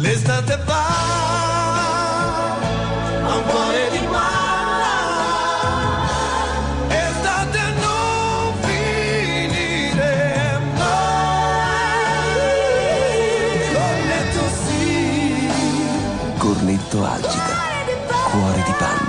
l'estate va, un cuore di mare, estate non finire mai, cornetto sì, Cornetto agita. Cuore di panna.